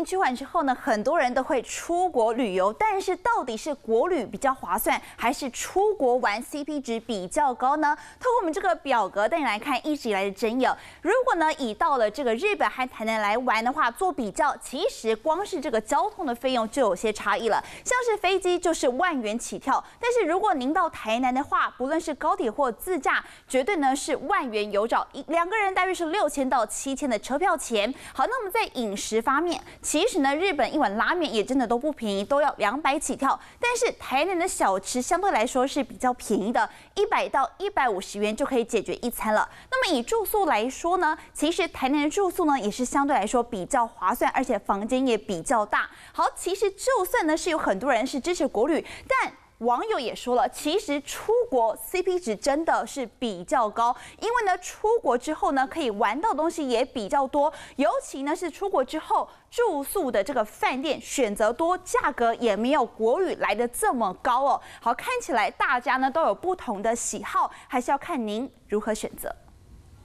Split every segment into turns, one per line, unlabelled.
情趋缓之后呢，很多人都会出国旅游，但是到底是国旅比较划算，还是出国玩 CP 值比较高呢？透过我们这个表格带你来看一直以来的争议。如果呢以到了这个日本和台南来玩的话，做比较，其实光是这个交通的费用就有些差异了。像是飞机就是万元起跳，但是如果您到台南的话，不论是高铁或自驾，绝对呢是万元有找，两个人大约是六千到七千的车票钱。好，那我们在饮食方面，其实呢日本一碗拉面也真的都不便宜，都要两百起跳。但是台南的小吃相对来说是比较便宜的，一百到一百五十元就可以解决一餐了。那么以住宿来说呢，其实台南的住宿呢也是相对来说比较划算，而且房间也比较大。好，其实就算呢是有很多人是支持国旅，但网友也说了，其实出国 CP 值真的是比较高，因为呢出国之后呢可以玩到东西也比较多，尤其呢是出国之后住宿的这个饭店选择多，价格也没有国旅来的这么高哦。好，看起来大家呢都有不同的喜好，还是要看您如何选择。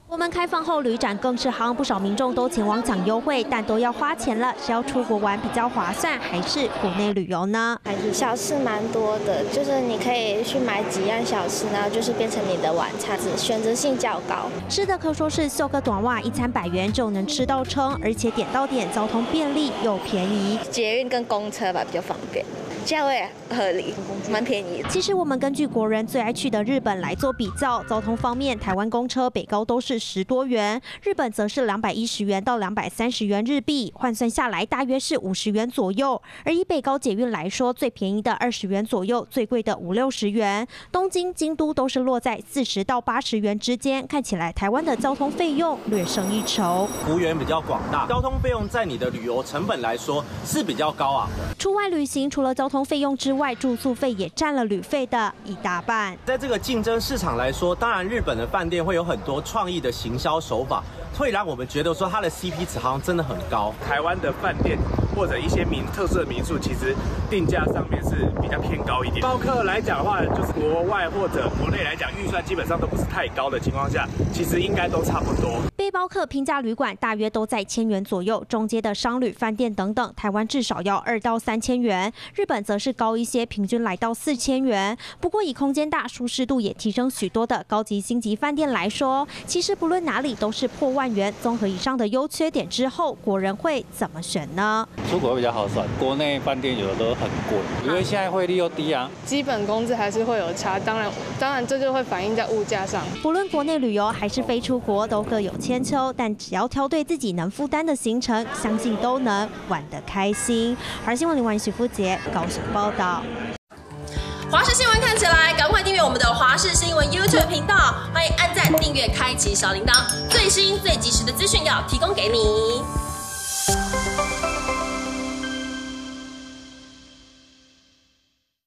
我们开放后，旅展更是行，不少民众都前往抢优惠，但都要花钱了。是要出国玩比较划算，还是国内旅游呢？
还是小吃蛮多的，就是你可以去买几样小吃，然后就是变成你的晚餐，选择性较高。
吃的可说是秀个短袜，一餐百元就能吃到撑，而且点到点，交通便利又便宜。
捷运跟公车吧比较方便。价位合理，蛮便宜。
其实我们根据国人最爱去的日本来做比较，交通方面，台湾公车北高都是十多元，日本则是两百一十元到两百三十元日币，换算下来大约是五十元左右。而以北高捷运来说，最便宜的二十元左右，最贵的五六十元。东京、京都都是落在四十到八十元之间。看起来台湾的交通费用略胜一筹。
幅员比较广大，交通费用在你的旅游成本来说是比较高昂的。
出外旅行除了交通费用之外，住宿费也占了旅费的一大半。
在这个竞争市场来说，当然日本的饭店会有很多创意的行销手法，会让我们觉得说它的 CP 值好像真的很高。
台湾的饭店或者一些民特色民宿，其实定价上面是比较偏高一点。包客来讲的话，就是国外或者国内来讲，预算基本上都不是太高的情况下，其实应该都差不多。
背包客平价旅馆大约都在千元左右，中阶的商旅饭店等等，台湾至少要二到三千元，日本则是高一些，平均来到四千元。不过以空间大、舒适度也提升许多的高级星级饭店来说，其实不论哪里都是破万元。综合以上的优缺点之后，国人会怎么选呢？
出国比较好算，国内饭店有的都很贵，因为现在汇率又低啊。
基本工资还是会有差，当然，当然这就会反映在物价上。
不论国内旅游还是飞出国，都各有千秋，但只要挑对自己能负担的行程，相信都能玩得开心。华新闻林万徐福杰高雄报道。
华视新闻看起来，赶快订阅我们的华视新闻 YouTube 频道，欢迎按赞、订阅、开启小铃铛，最新最及时的资讯要提供给你。